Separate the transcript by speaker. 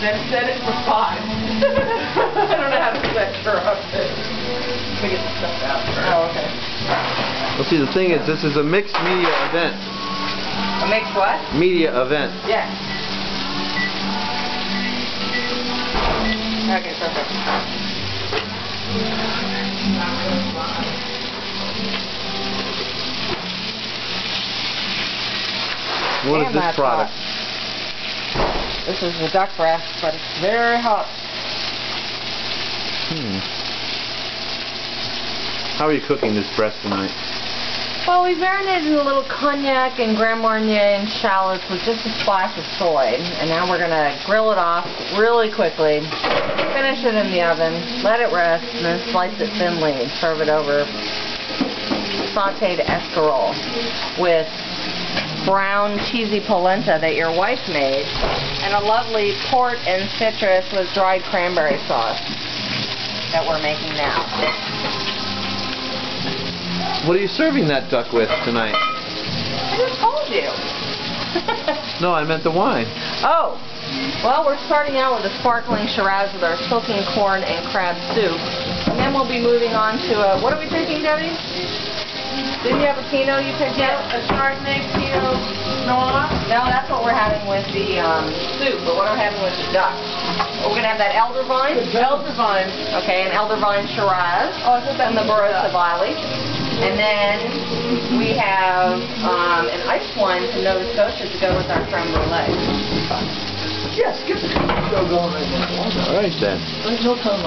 Speaker 1: Then set it for five. I don't know how to set her up. Let me get the stuff out. Oh, okay.
Speaker 2: Well, see, the thing is, this is a mixed media event.
Speaker 1: A mix what?
Speaker 2: Media event.
Speaker 1: Yeah. Okay, perfect.
Speaker 2: What is
Speaker 1: Damn,
Speaker 2: this product?
Speaker 1: hot. This is the duck breast, but it's very hot.
Speaker 2: Hmm. How are you cooking this breast tonight?
Speaker 1: Well, we marinated in a little cognac and Grand Marnier and shallots with just a splash of soy. And now we're going to grill it off really quickly, finish it in the oven, let it rest, and then slice it thinly and serve it over sauteed escarole with brown cheesy polenta that your wife made and a lovely port and citrus with dried cranberry sauce that we're making now.
Speaker 2: What are you serving that duck with tonight?
Speaker 1: I just told you.
Speaker 2: No, I meant the wine.
Speaker 1: oh, well, we're starting out with a sparkling Shiraz with our silken corn and crab soup. And then we'll be moving on to a, what are we drinking, Debbie? Didn't you have a Pinot you picked out?
Speaker 3: A Chardonnay Pinot Noir.
Speaker 1: No, that's what we're having with the um, soup, but what are we having with the duck? We're going to have that elder vine.
Speaker 3: Elder vine.
Speaker 1: Okay, an elder vine Shiraz.
Speaker 3: Oh, I thought that
Speaker 1: and the Barossa
Speaker 3: duck.
Speaker 1: And then we have um, an ice wine from Nova Scotia to go with our creme brulee.
Speaker 3: Yes, get the show going right now.
Speaker 2: All right then.
Speaker 3: There's no time